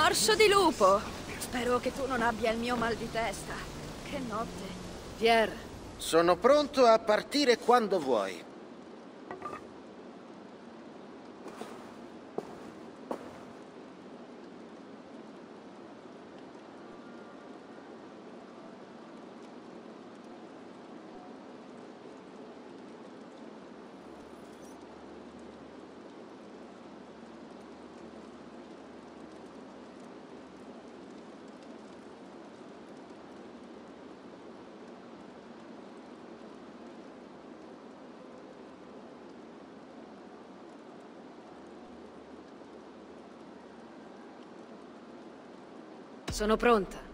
Morso di lupo! Spero che tu non abbia il mio mal di testa. Che notte. Pierre, Sono pronto a partire quando vuoi. Sono pronta.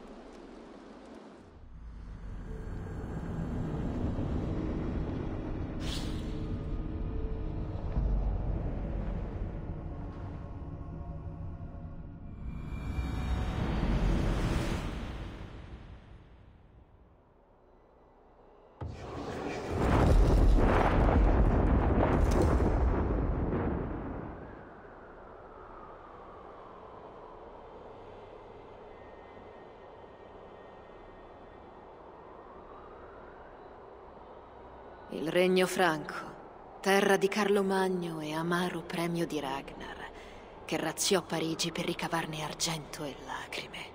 Il Regno Franco, terra di Carlo Magno e amaro premio di Ragnar, che razziò Parigi per ricavarne argento e lacrime.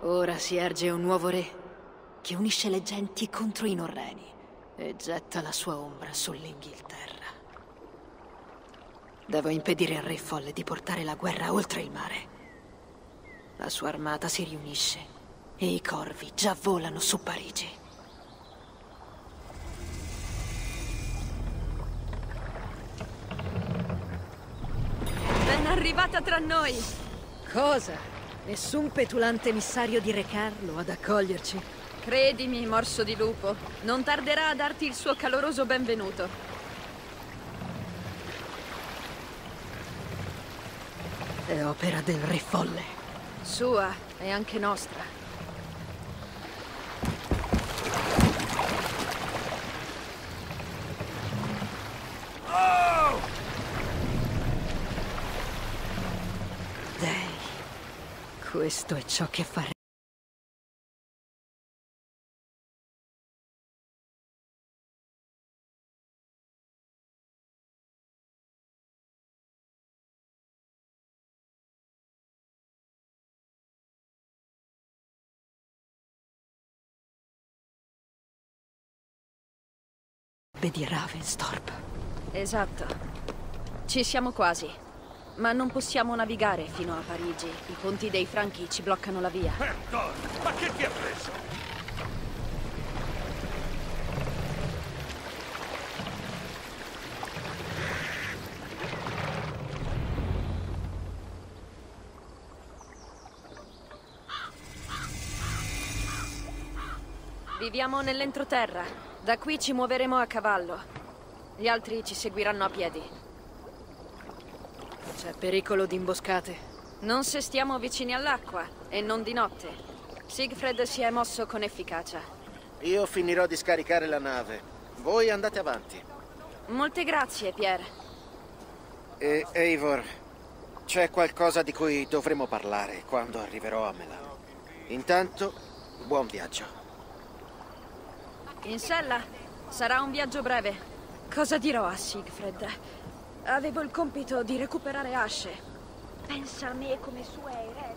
Ora si erge un nuovo re che unisce le genti contro i norreni e getta la sua ombra sull'Inghilterra. Devo impedire al re folle di portare la guerra oltre il mare. La sua armata si riunisce e i corvi già volano su Parigi. Arrivata tra noi! Cosa? Nessun petulante emissario di Re Carlo ad accoglierci. Credimi, morso di lupo, non tarderà a darti il suo caloroso benvenuto. È opera del Re Folle. Sua e anche nostra. Dei. Questo è ciò che fa Re. di Ravenstorp. Esatto. Ci siamo quasi. Ma non possiamo navigare fino a Parigi. I ponti dei Franchi ci bloccano la via. Hector, ma che ti ha preso? Viviamo nell'entroterra. Da qui ci muoveremo a cavallo. Gli altri ci seguiranno a piedi. C'è pericolo di imboscate. Non se stiamo vicini all'acqua e non di notte. Siegfried si è mosso con efficacia. Io finirò di scaricare la nave. Voi andate avanti. Molte grazie, Pierre. E Eivor, c'è qualcosa di cui dovremo parlare quando arriverò a Melano. Intanto, buon viaggio. In sella sarà un viaggio breve. Cosa dirò a Siegfried? Avevo il compito di recuperare Ashe. Pensa a me come sua erede.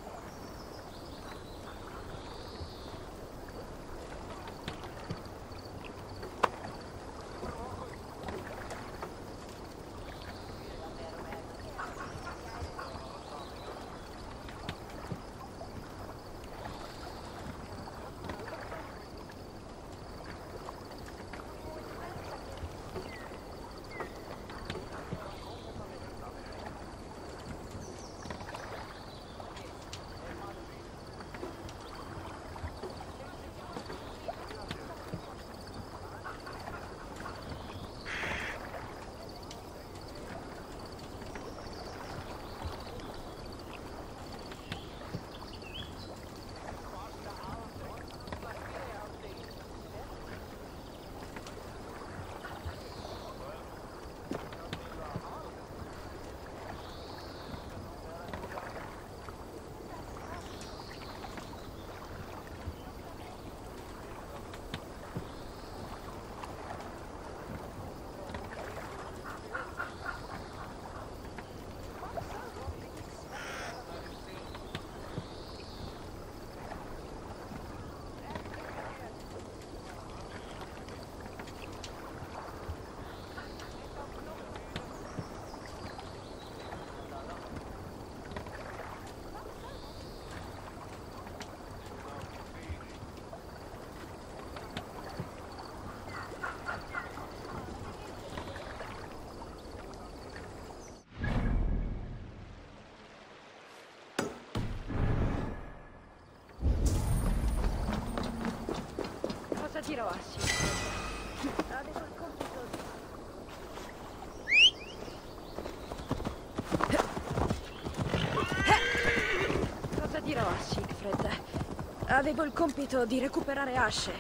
Avevo il compito di recuperare Ashe.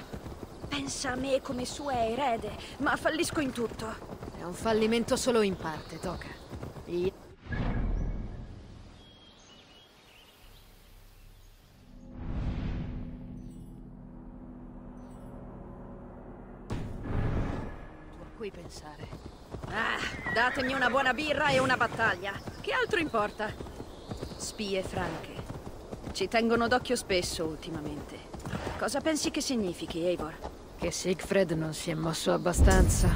Pensa a me come sua erede, ma fallisco in tutto. È un fallimento solo in parte, Toka. Io... A cui pensare? Ah, datemi una buona birra e una battaglia. Che altro importa? Spie franche. Ci tengono d'occhio spesso ultimamente. Cosa pensi che significhi, Eivor? Che Siegfried non si è mosso abbastanza.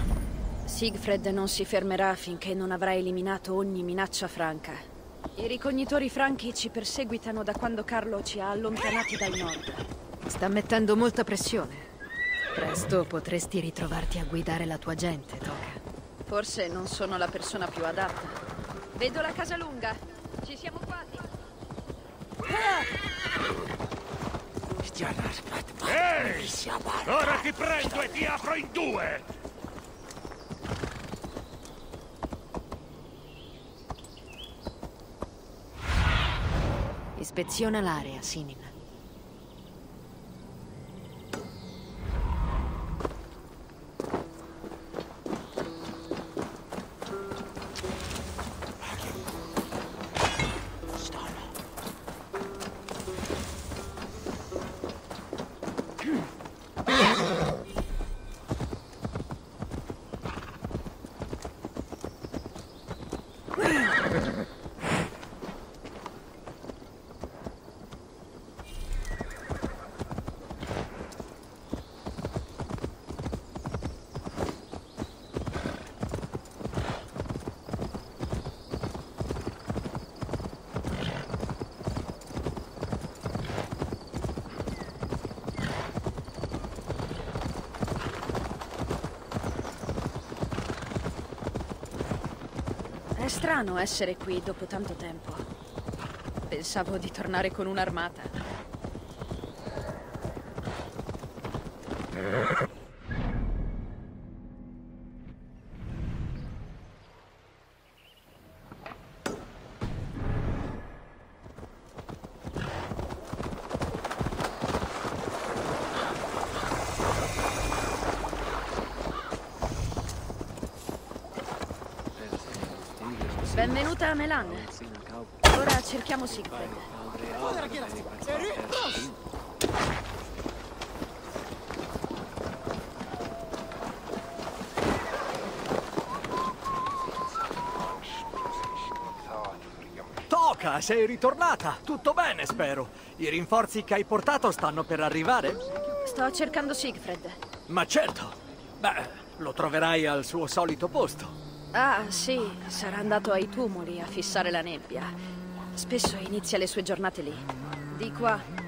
Siegfried non si fermerà finché non avrà eliminato ogni minaccia franca. I ricognitori franchi ci perseguitano da quando Carlo ci ha allontanati dal nord. Sta mettendo molta pressione. Presto potresti ritrovarti a guidare la tua gente, Toka. Forse non sono la persona più adatta. Vedo la casa lunga. Ehi! Ora ti prendo e ti apro in due! Ispeziona l'area, Sinin. Strano essere qui dopo tanto tempo. Pensavo di tornare con un'armata. Benvenuta a Melan. Ora cerchiamo Siegfried. Toca, sei ritornata! Tutto bene, spero. I rinforzi che hai portato stanno per arrivare? Sto cercando Siegfried. Ma certo! Beh, lo troverai al suo solito posto. Ah, sì, sarà andato ai tumuli a fissare la nebbia. Spesso inizia le sue giornate lì. Di qua.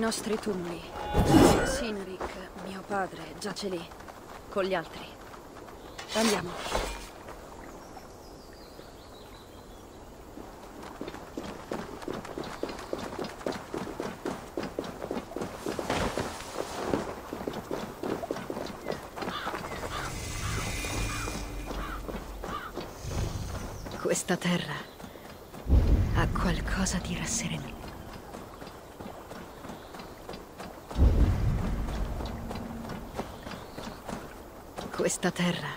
Nostri tumuli. Sinrik, mio padre, giace lì. Con gli altri. Andiamo. Questa terra ha qualcosa di rasserenante. Questa terra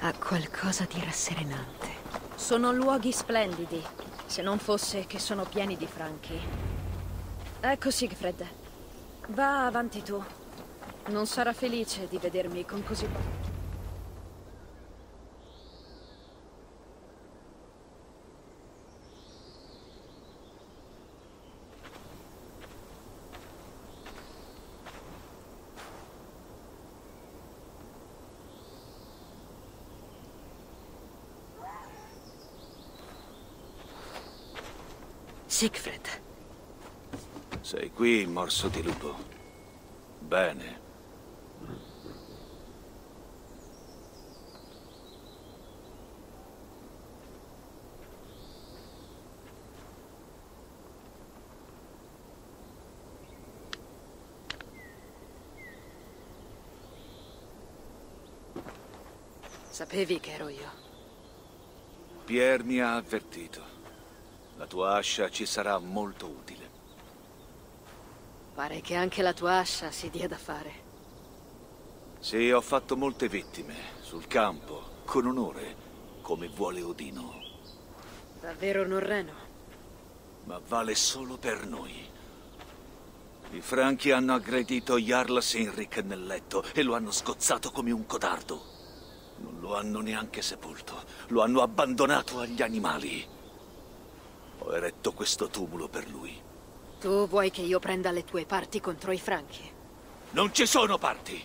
ha qualcosa di rasserenante. Sono luoghi splendidi, se non fosse che sono pieni di franchi. Ecco Siegfried, va avanti tu. Non sarà felice di vedermi con così poco. Siegfried. Sei qui, morso di lupo. Bene. Sapevi che ero io. Pierre mi ha avvertito. La tua ascia ci sarà molto utile. Pare che anche la tua ascia si dia da fare. Sì, ho fatto molte vittime, sul campo, con onore, come vuole Odino. Davvero un orreno? Ma vale solo per noi. I franchi hanno aggredito Jarl Senrik nel letto e lo hanno scozzato come un codardo. Non lo hanno neanche sepolto, lo hanno abbandonato agli animali. Ho eretto questo tumulo per lui. Tu vuoi che io prenda le tue parti contro i franchi? Non ci sono parti!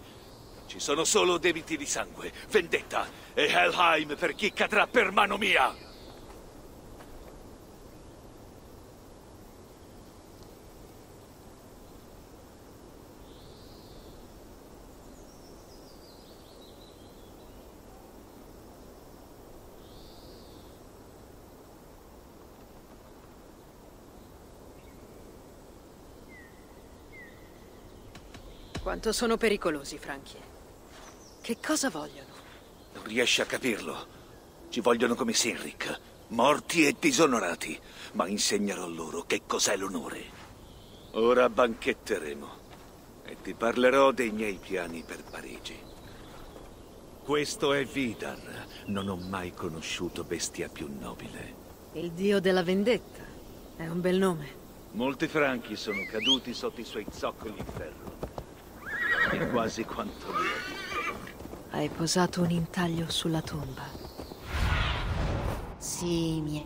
Ci sono solo debiti di sangue, vendetta e Helheim per chi cadrà per mano mia! Quanto sono pericolosi i franchi? Che cosa vogliono? Non riesci a capirlo. Ci vogliono come Sinric, morti e disonorati, ma insegnerò loro che cos'è l'onore. Ora banchetteremo e ti parlerò dei miei piani per Parigi. Questo è Vidar. Non ho mai conosciuto bestia più nobile. Il dio della vendetta. È un bel nome. Molti franchi sono caduti sotto i suoi zoccoli di ferro. È quasi quanto mio. Hai posato un intaglio sulla tomba. Simie.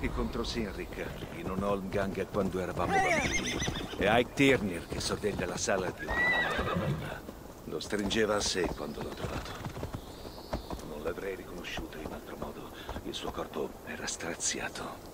Sì, contro Sinric, in un Holmgang quando eravamo bambini. E Ike Tirnir che sorveglia la sala di Odino. Lo stringeva a sé quando l'ho trovato. Non l'avrei riconosciuto in altro modo. Il suo corpo era straziato.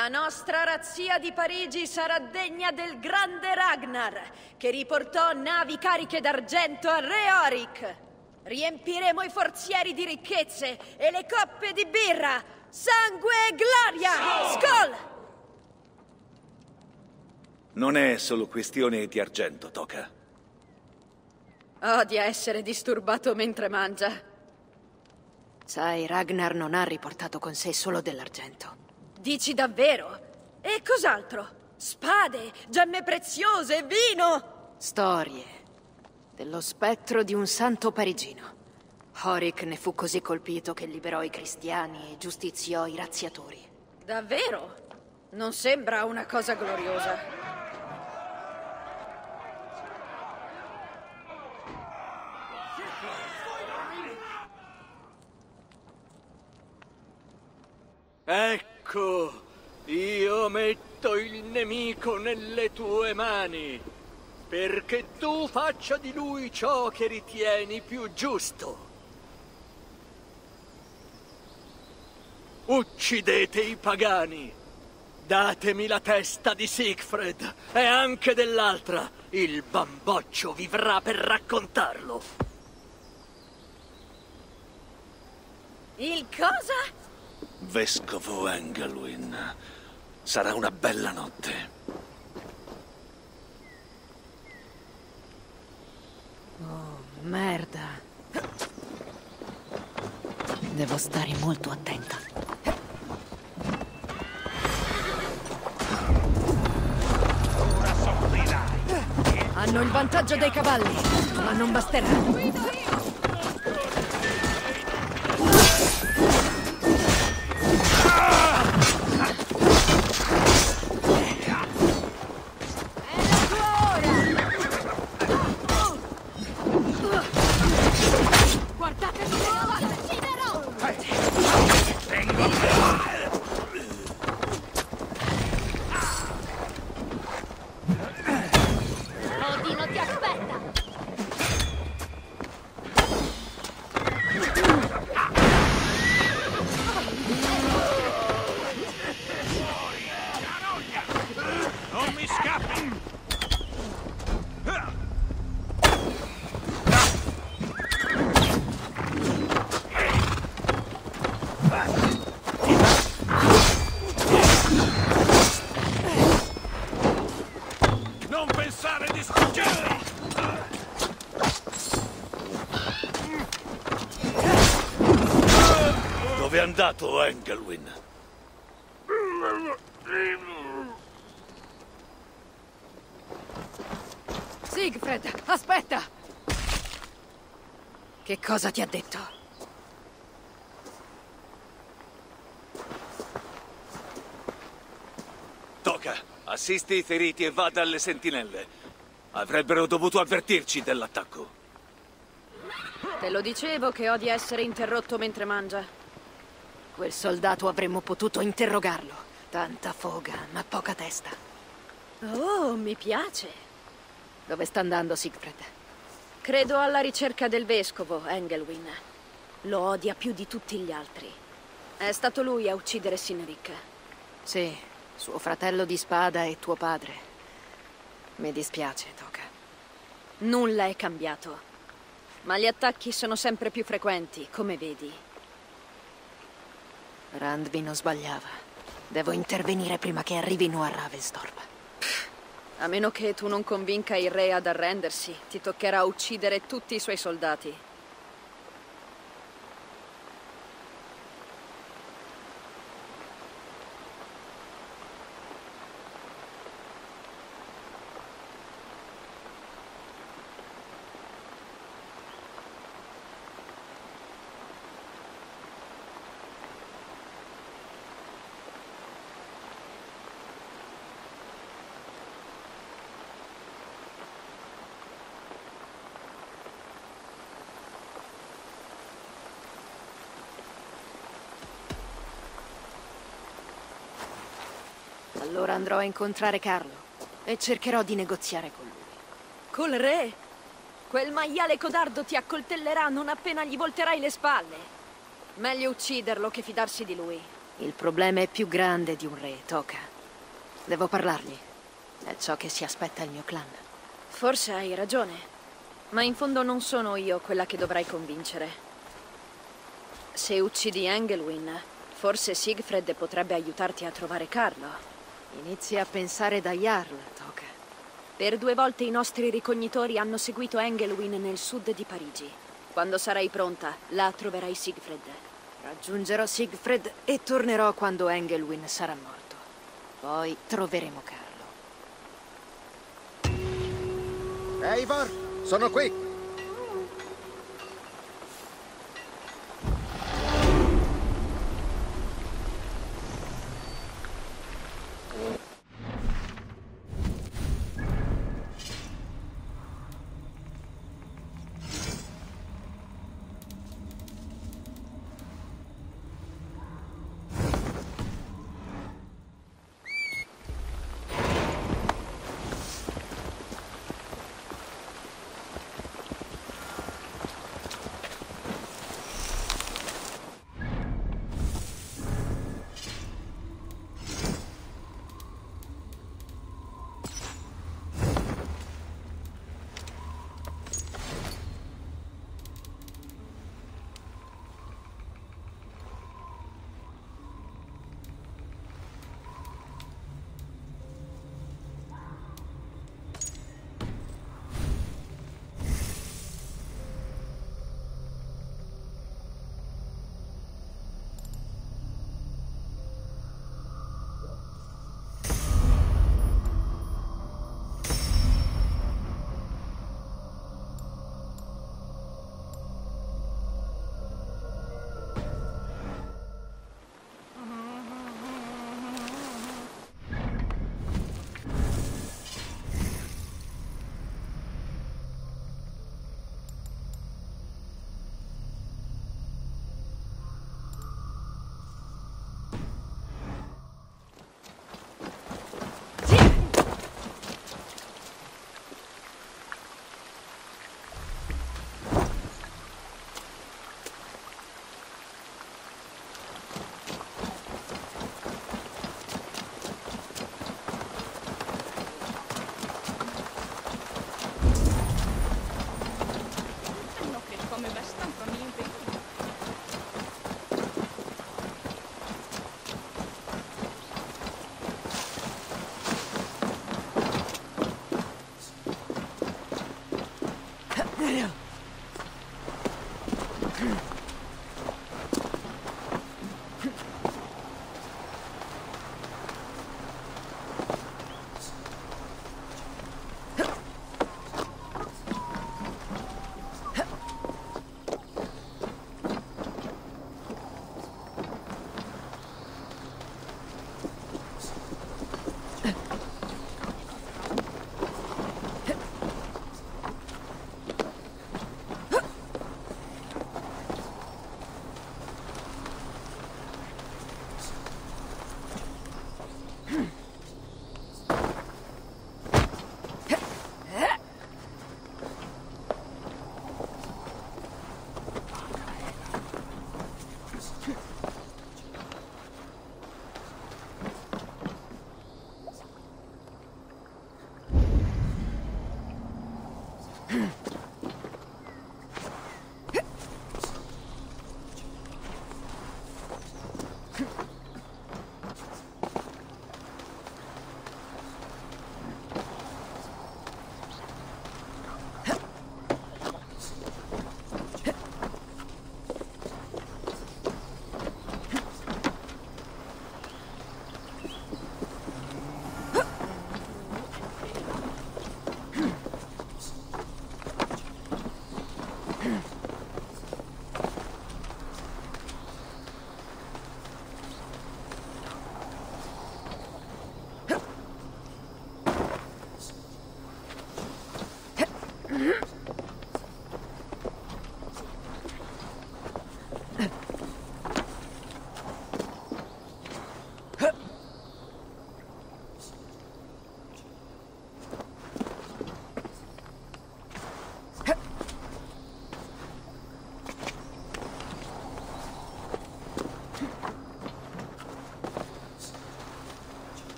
La nostra razzia di Parigi sarà degna del grande Ragnar, che riportò navi cariche d'argento a Re Oric. Riempiremo i forzieri di ricchezze e le coppe di birra. Sangue e gloria! Skol! Non è solo questione di argento, Toca. Odia essere disturbato mentre mangia. Sai, Ragnar non ha riportato con sé solo dell'argento. Dici davvero? E cos'altro? Spade, gemme preziose, vino! Storie. Dello spettro di un santo parigino. Horik ne fu così colpito che liberò i cristiani e giustiziò i razziatori. Davvero? Non sembra una cosa gloriosa. Ecco! Io metto il nemico nelle tue mani, perché tu faccia di lui ciò che ritieni più giusto. Uccidete i pagani. Datemi la testa di Siegfried e anche dell'altra. Il bamboccio vivrà per raccontarlo. Il cosa? Vescovo Engelwin. Sarà una bella notte. Merda. Devo stare molto attenta. Hanno il vantaggio dei cavalli, ma non basterà. Dove è andato Engelwin? Siegfried, aspetta! Che cosa ti ha detto? Toca, assisti i feriti e vada alle sentinelle. Avrebbero dovuto avvertirci dell'attacco. Te lo dicevo che odia essere interrotto mentre mangia. Quel soldato avremmo potuto interrogarlo. Tanta foga, ma poca testa. Oh, mi piace. Dove sta andando Siegfried? Credo alla ricerca del vescovo, Engelwin. Lo odia più di tutti gli altri. È stato lui a uccidere Sinrik. Sì, suo fratello di spada e tuo padre. Mi dispiace, Toka. Nulla è cambiato. Ma gli attacchi sono sempre più frequenti, come vedi. Randvi non sbagliava. Devo intervenire prima che arrivino a Ravenstorp. A meno che tu non convinca il re ad arrendersi, ti toccherà uccidere tutti i suoi soldati. Allora andrò a incontrare Carlo e cercherò di negoziare con lui. Col re? Quel maiale codardo ti accoltellerà non appena gli volterai le spalle. Meglio ucciderlo che fidarsi di lui. Il problema è più grande di un re, Toka. Devo parlargli. È ciò che si aspetta il mio clan. Forse hai ragione. Ma in fondo non sono io quella che dovrai convincere. Se uccidi Engelwin, forse Siegfried potrebbe aiutarti a trovare Carlo. Inizi a pensare da Jarl, Toka. Per due volte i nostri ricognitori hanno seguito Engelwin nel sud di Parigi. Quando sarai pronta, là troverai Siegfried. Raggiungerò Siegfried e tornerò quando Engelwin sarà morto. Poi troveremo Carlo. Eivor, sono qui.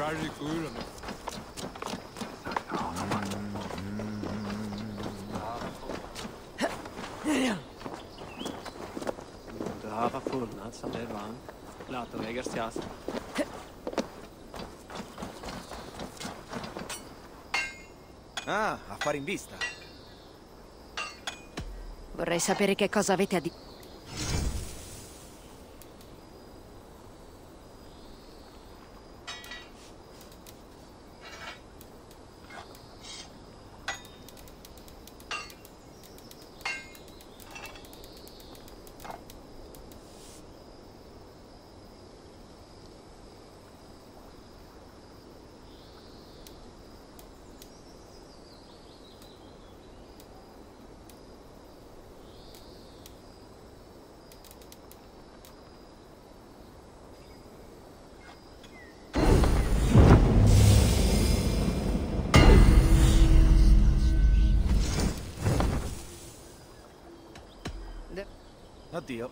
Try to do good on it. Som det vann. Lato väger stias. Ah, affari in vista. Vorrei sapere che cosa avete a dire. tío.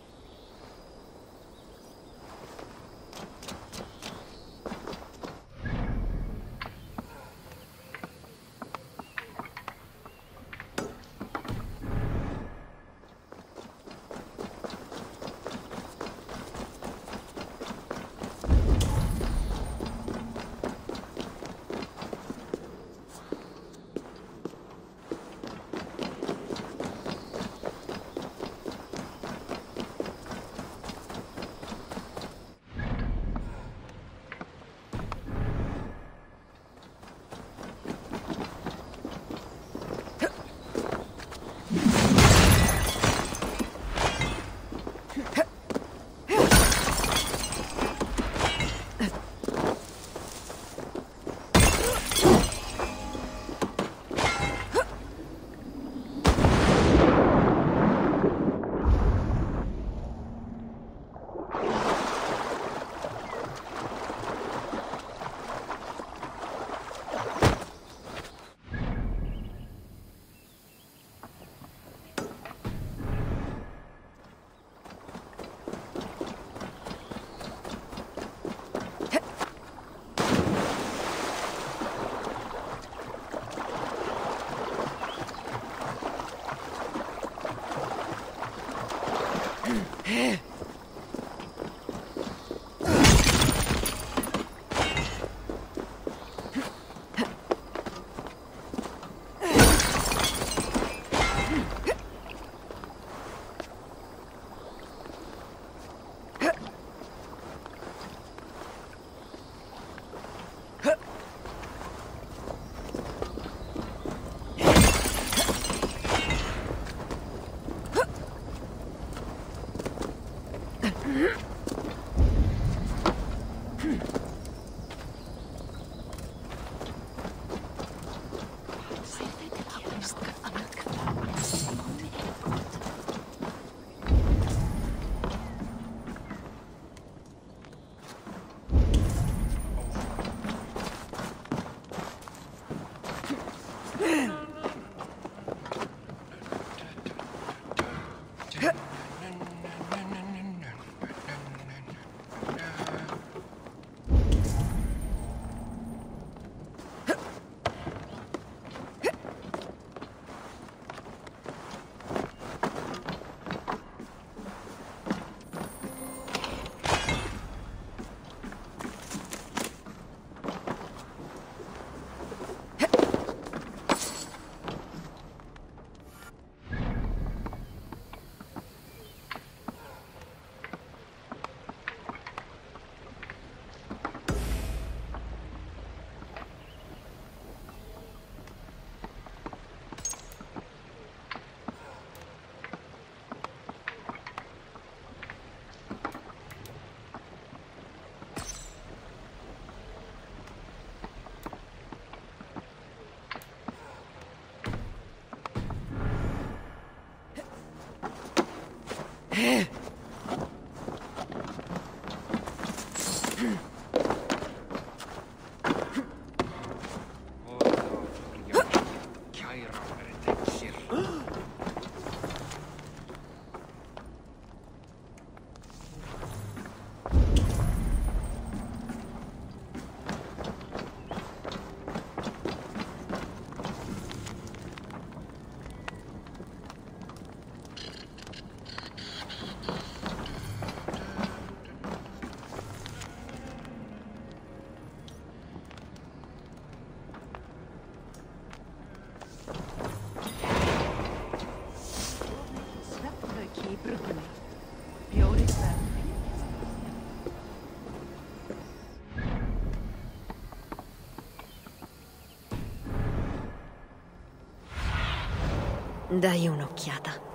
Dai un'occhiata.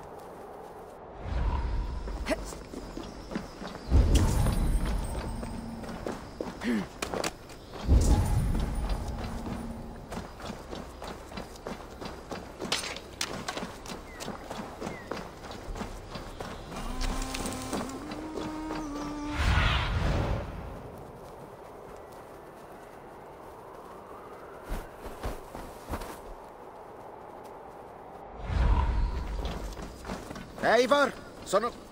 Eivor, sono...